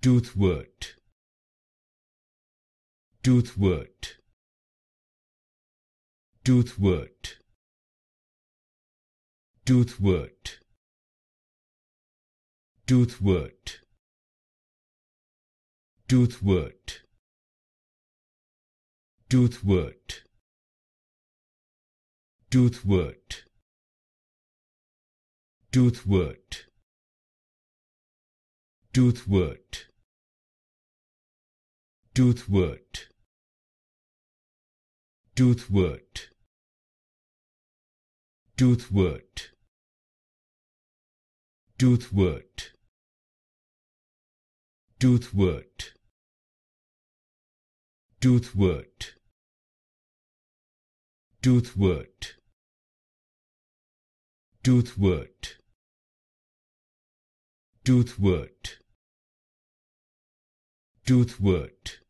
Toothwort. Toothwort. Toothwort. Toothwort. Toothwort. Toothwort. Toothwort. Toothwort. Toothwort. Toothwort. Toothwort. Toothwort. Toothwort. Toothwort. Toothwort. Toothwort. Toothwort. Toothwort. Toothwort. Toothwort.